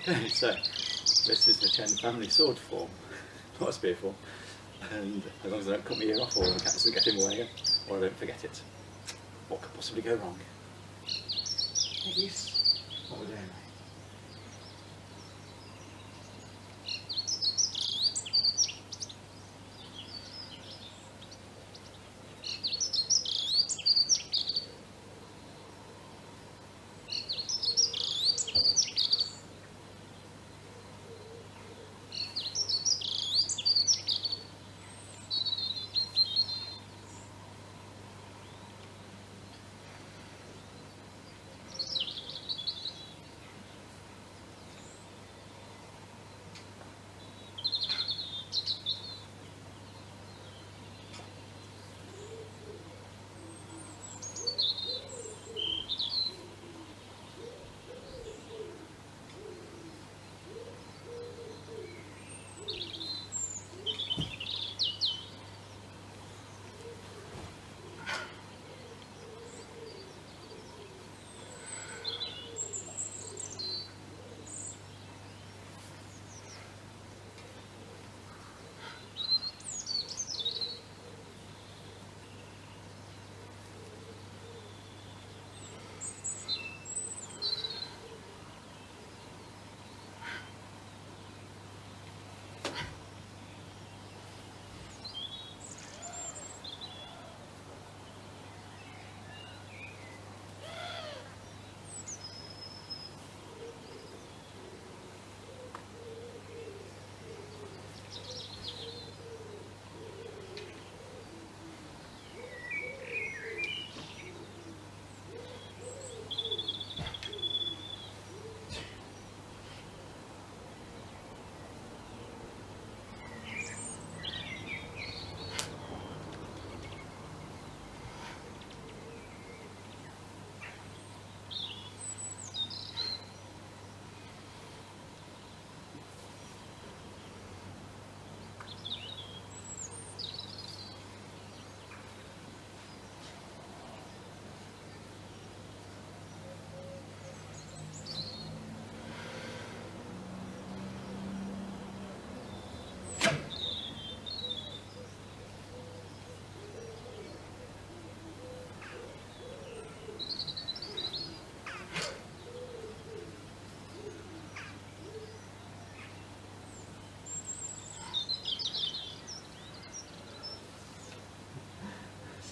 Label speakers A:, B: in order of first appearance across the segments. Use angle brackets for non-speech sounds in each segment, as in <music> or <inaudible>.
A: <laughs> So this is the Chen family sword form, not a spear form. And as long as I don't cut my ear off or the cat doesn't get in the way or I don't forget it, what could possibly go wrong? What we're doing.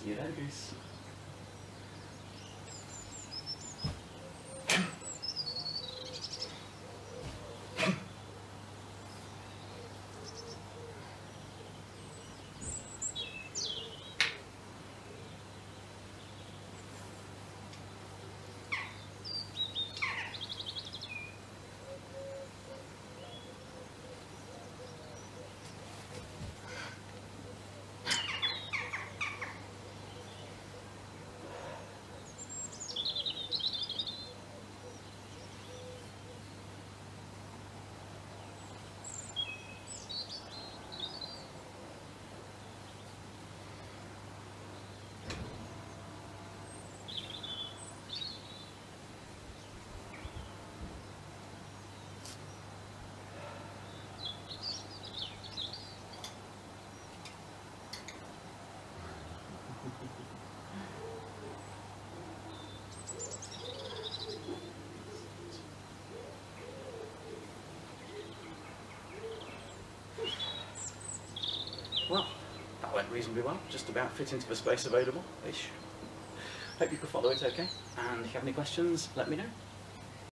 A: See you went reasonably well. Just about fit into the space available-ish. Hope you could follow it okay. And if you have any questions, let me know.